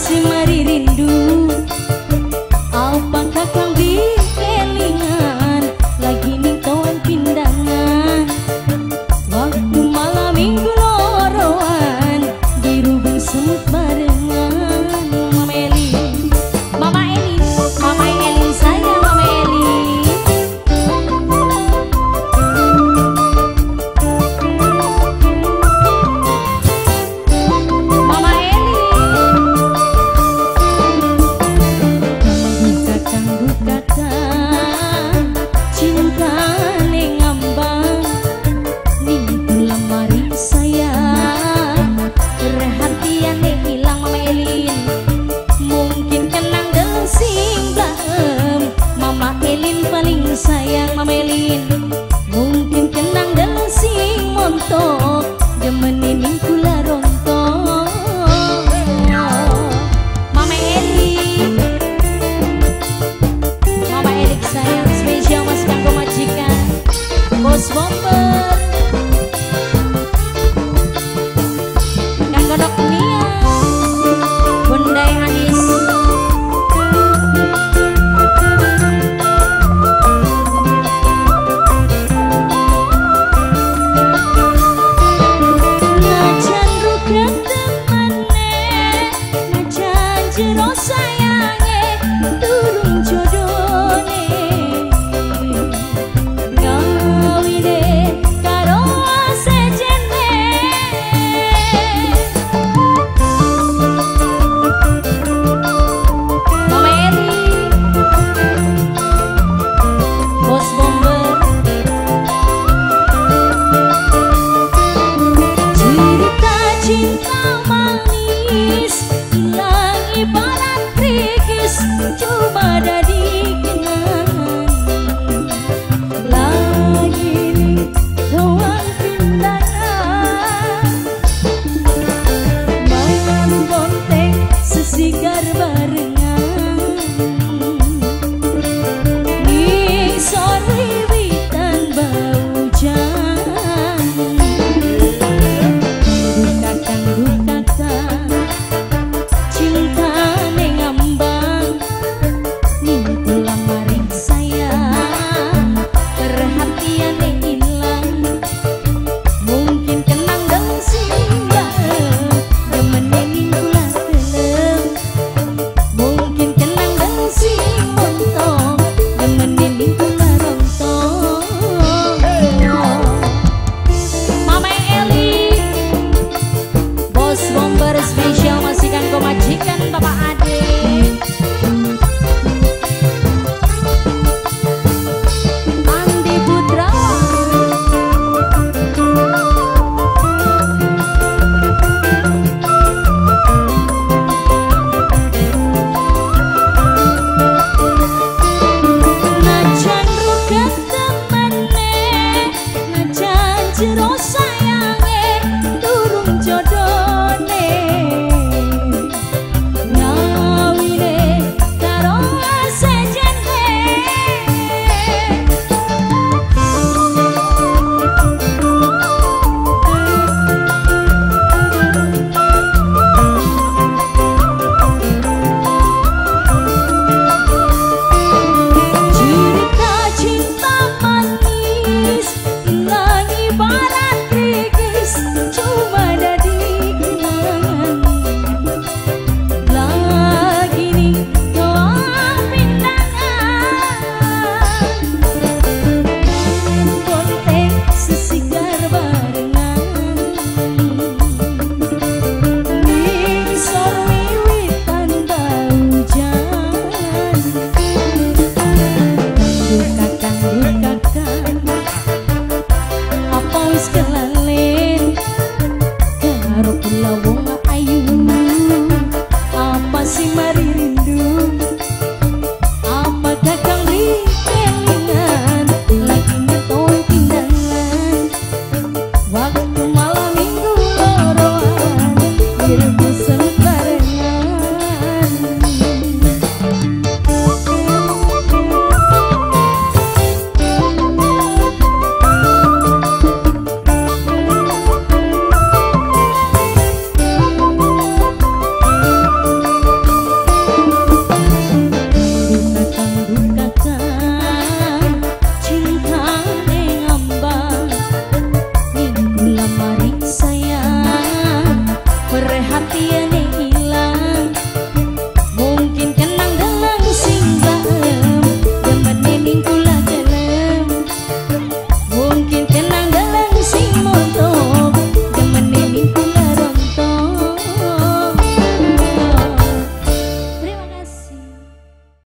sing sayang mamelin.